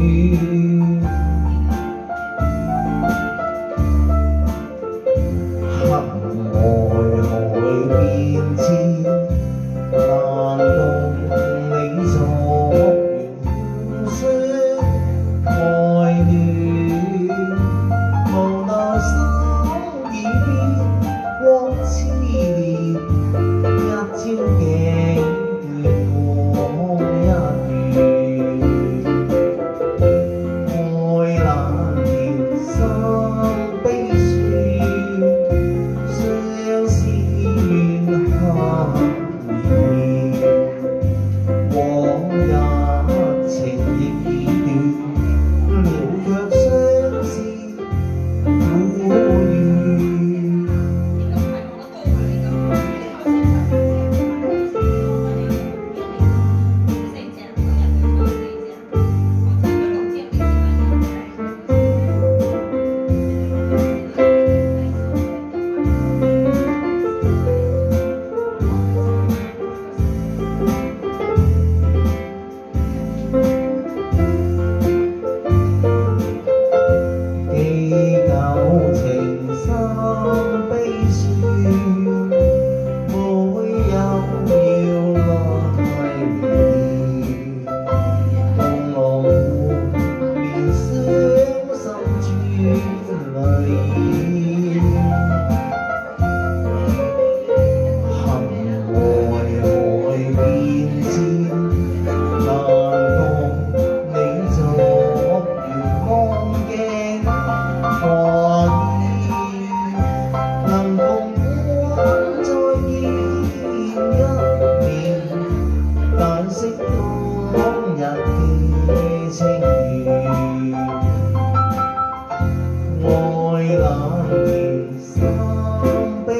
me.